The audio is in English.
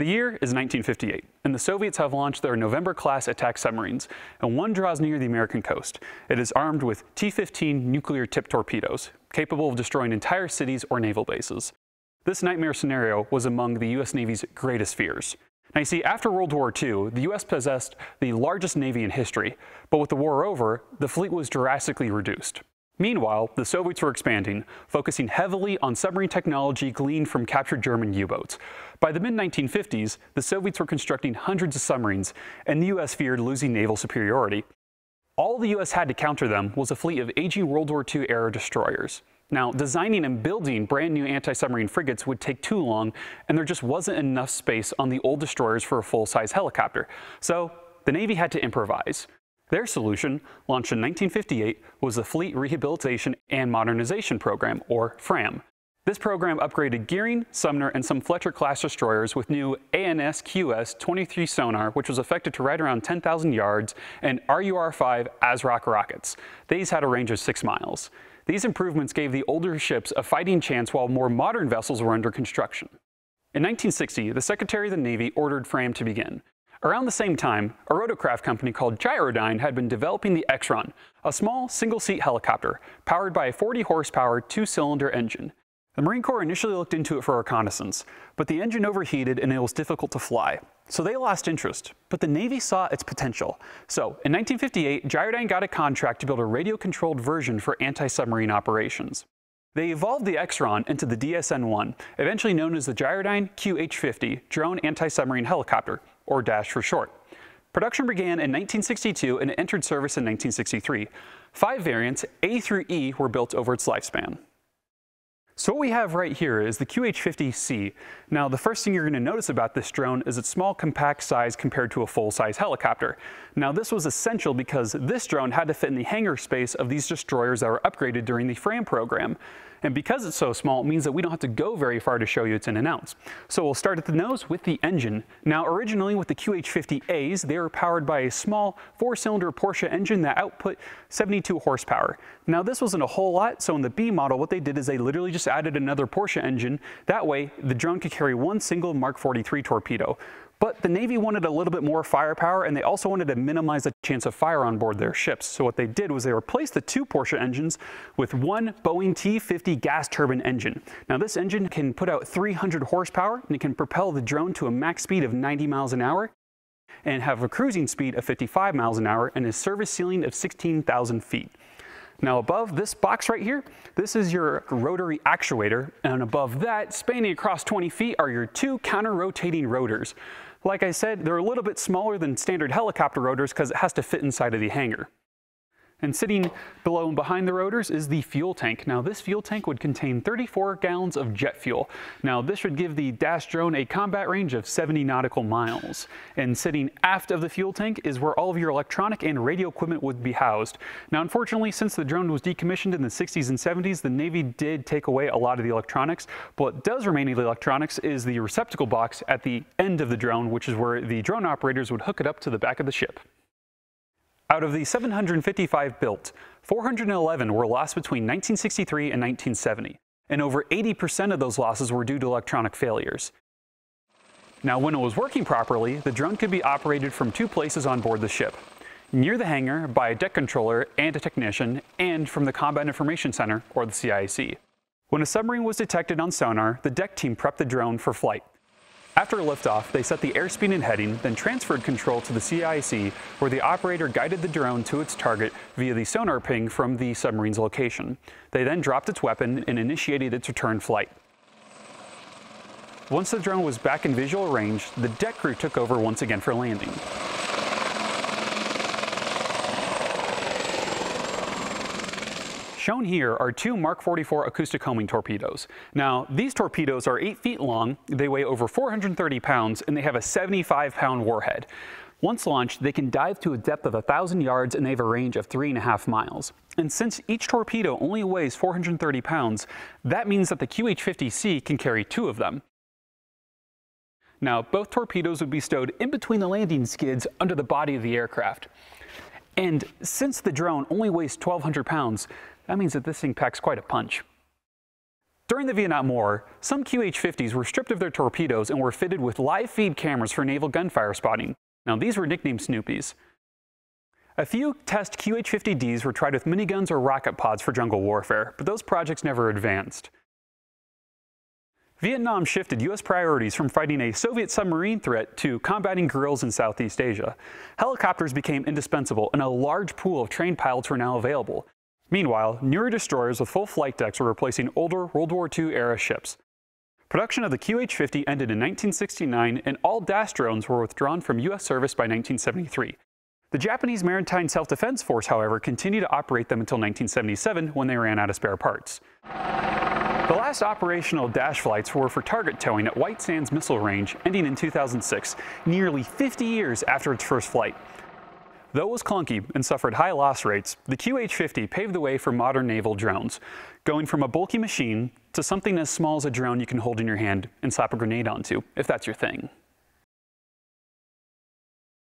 The year is 1958, and the Soviets have launched their November-class attack submarines, and one draws near the American coast. It is armed with T-15 nuclear-tipped torpedoes, capable of destroying entire cities or naval bases. This nightmare scenario was among the U.S. Navy's greatest fears. Now you see, after World War II, the U.S. possessed the largest Navy in history, but with the war over, the fleet was drastically reduced. Meanwhile, the Soviets were expanding, focusing heavily on submarine technology gleaned from captured German U-boats. By the mid-1950s, the Soviets were constructing hundreds of submarines, and the U.S. feared losing naval superiority. All the U.S. had to counter them was a fleet of aging World War II-era destroyers. Now, designing and building brand new anti-submarine frigates would take too long, and there just wasn't enough space on the old destroyers for a full-size helicopter. So, the Navy had to improvise. Their solution, launched in 1958, was the Fleet Rehabilitation and Modernization Program, or FRAM. This program upgraded Gearing, Sumner, and some Fletcher-class destroyers with new ANSQS-23 sonar, which was effective to right around 10,000 yards, and RUR-5 ASROC rockets. These had a range of 6 miles. These improvements gave the older ships a fighting chance while more modern vessels were under construction. In 1960, the Secretary of the Navy ordered FRAM to begin. Around the same time, a rotorcraft company called Gyrodyne had been developing the X-Ron, a small single-seat helicopter powered by a 40 horsepower two-cylinder engine. The Marine Corps initially looked into it for reconnaissance, but the engine overheated and it was difficult to fly. So they lost interest, but the Navy saw its potential. So in 1958, Gyrodyne got a contract to build a radio-controlled version for anti-submarine operations. They evolved the X-Ron into the DSN-1, eventually known as the Gyrodyne QH-50 Drone Anti-Submarine Helicopter, or DASH for short. Production began in 1962 and entered service in 1963. Five variants, A through E, were built over its lifespan. So what we have right here is the QH-50C. Now the first thing you're going to notice about this drone is its small compact size compared to a full-size helicopter. Now this was essential because this drone had to fit in the hangar space of these destroyers that were upgraded during the FRAM program. And because it's so small, it means that we don't have to go very far to show you its in and outs. So we'll start at the nose with the engine. Now originally with the QH-50As, they were powered by a small four-cylinder Porsche engine that output 72 horsepower. Now this wasn't a whole lot, so in the B model, what they did is they literally just added another Porsche engine. That way, the drone could carry one single Mark 43 torpedo. But the Navy wanted a little bit more firepower and they also wanted to minimize the chance of fire on board their ships. So what they did was they replaced the two Porsche engines with one Boeing T-50 gas turbine engine. Now this engine can put out 300 horsepower and it can propel the drone to a max speed of 90 miles an hour and have a cruising speed of 55 miles an hour and a service ceiling of 16,000 feet. Now above this box right here, this is your rotary actuator, and above that, spanning across 20 feet, are your two counter-rotating rotors. Like I said, they're a little bit smaller than standard helicopter rotors because it has to fit inside of the hangar. And sitting below and behind the rotors is the fuel tank. Now this fuel tank would contain 34 gallons of jet fuel. Now this would give the Dash drone a combat range of 70 nautical miles. And sitting aft of the fuel tank is where all of your electronic and radio equipment would be housed. Now unfortunately, since the drone was decommissioned in the 60s and 70s, the Navy did take away a lot of the electronics. But what does remain of the electronics is the receptacle box at the end of the drone, which is where the drone operators would hook it up to the back of the ship. Out of the 755 built, 411 were lost between 1963 and 1970, and over 80% of those losses were due to electronic failures. Now, when it was working properly, the drone could be operated from two places on board the ship. Near the hangar by a deck controller and a technician, and from the Combat Information Center, or the CIC. When a submarine was detected on sonar, the deck team prepped the drone for flight. After liftoff, they set the airspeed and heading, then transferred control to the CIC, where the operator guided the drone to its target via the sonar ping from the submarine's location. They then dropped its weapon and initiated its return flight. Once the drone was back in visual range, the deck crew took over once again for landing. Shown here are two Mark 44 acoustic homing torpedoes. Now, these torpedoes are 8 feet long, they weigh over 430 pounds, and they have a 75 pound warhead. Once launched, they can dive to a depth of 1,000 yards and they have a range of 3.5 miles. And since each torpedo only weighs 430 pounds, that means that the QH-50C can carry two of them. Now, both torpedoes would be stowed in between the landing skids under the body of the aircraft. And since the drone only weighs 1,200 pounds, that means that this thing packs quite a punch. During the Vietnam War, some QH-50s were stripped of their torpedoes and were fitted with live feed cameras for naval gunfire spotting. Now these were nicknamed Snoopies. A few test QH-50Ds were tried with miniguns or rocket pods for jungle warfare, but those projects never advanced. Vietnam shifted U.S. priorities from fighting a Soviet submarine threat to combating guerrillas in Southeast Asia. Helicopters became indispensable, and a large pool of trained pilots were now available. Meanwhile, newer destroyers with full flight decks were replacing older World War II era ships. Production of the QH-50 ended in 1969 and all DASH drones were withdrawn from U.S. service by 1973. The Japanese Maritime Self-Defense Force, however, continued to operate them until 1977 when they ran out of spare parts. The last operational Dash flights were for target towing at White Sands Missile Range, ending in 2006, nearly 50 years after its first flight. Though it was clunky and suffered high loss rates, the QH-50 paved the way for modern naval drones, going from a bulky machine to something as small as a drone you can hold in your hand and slap a grenade onto, if that's your thing.